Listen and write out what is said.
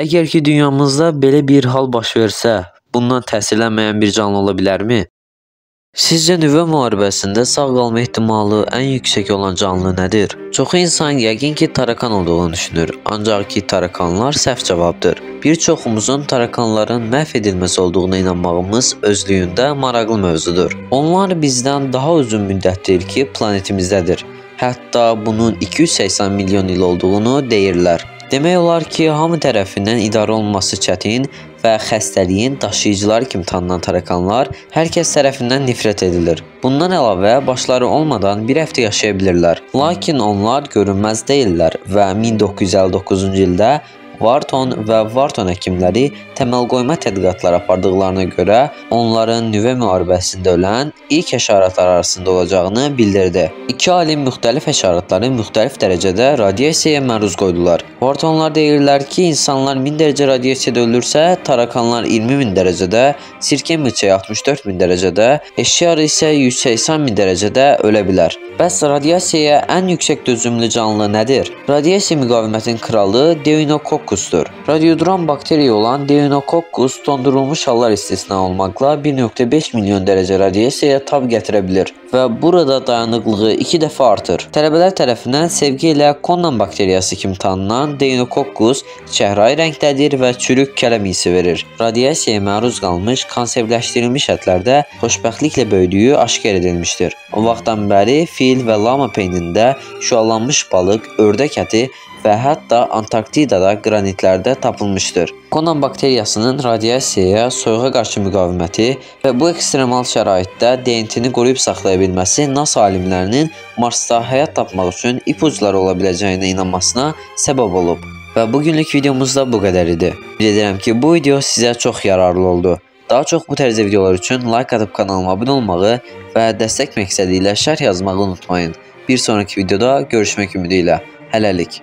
Əgər ki dünyamızda belə bir hal baş versə, bundan təsirlənməyən bir canlı ola bilərmi? Sizcə nüvə müharibəsində sağ qalma ehtimalı ən yüksək olan canlı nədir? Çoxu insan yəqin ki, tarakan olduğunu düşünür, ancaq ki, tarakanlar səhv cavabdır. Bir çoxumuzun tarakanların məhv edilməsi olduğuna inanmağımız özlüyündə maraqlı mövzudur. Onlar bizdən daha uzun müddətdir ki, planetimizdədir. Hətta bunun 280 milyon il olduğunu deyirlər. Demək olar ki, hamı tərəfindən idarə olunması çətin və xəstəliyin daşıyıcıları kimi tanınan tarakanlar hər kəs tərəfindən nifrət edilir. Bundan əlavə, başları olmadan bir həftə yaşaya bilirlər. Lakin onlar görünməz deyillər və 1959-cu ildə Wharton və Wharton həkimləri təməl qoyma tədqiqatları apardıqlarına görə onların nüvə müharibəsində ölən ilk həşəratlar arasında olacağını bildirdi. İki alim müxtəlif həşəratları müxtəlif dərəcədə radiasiyaya məruz qoydular. Whartonlar deyirlər ki, insanlar 1000 dərəcə radiasiyada ölürsə, tarakanlar 20 min dərəcədə, sirkə milçəyi 64 min dərəcədə, eşşiyar isə 180 min dərəcədə ölə bilər. Bəs radiasiyaya ən yüksək dözümlü canlı nədir? Radiasiya müqavimətinin kralı Deinococcus Deinococcus'dur. Radioduran bakteriya olan Deinococcus dondurulmuş hallar istisna olmaqla 1.5 milyon dərəcə radiasiyaya tab gətirə bilər və burada dayanıqlığı 2 dəfə artır. Tələbələr tərəfindən sevgi ilə Conan bakteriyası kimi tanınan Deinococcus çəhrayı rəngdədir və çürük kələm isi verir. Radiasiyaya məruz qalmış konservləşdirilmiş ətlərdə xoşbəxtliklə böyüdüyü aşkar edilmişdir. O vaxtdan bəri fil və lama peynində şüalanmış balıq, ördək əti və hətta Antarktidada qranitlərdə tapılmışdır. Konan bakteriyasının radiasiyaya, soyuğa qarşı müqaviməti və bu ekstremal şəraitdə DNT-ni qoruyub saxlaya bilməsi NASA alimlərinin Marsda həyat tapmaq üçün ipucları ola biləcəyinə inanmasına səbəb olub. Və bugünlük videomuz da bu qədər idi. Ümid edirəm ki, bu video sizə çox yararlı oldu. Daha çox bu tərzdə videolar üçün like atıb kanalıma abunə olmağı və dəstək məqsədi ilə şərh yazmağı unutmayın. Bir sonraki videoda görüşmək ümidi ilə. Hələlik.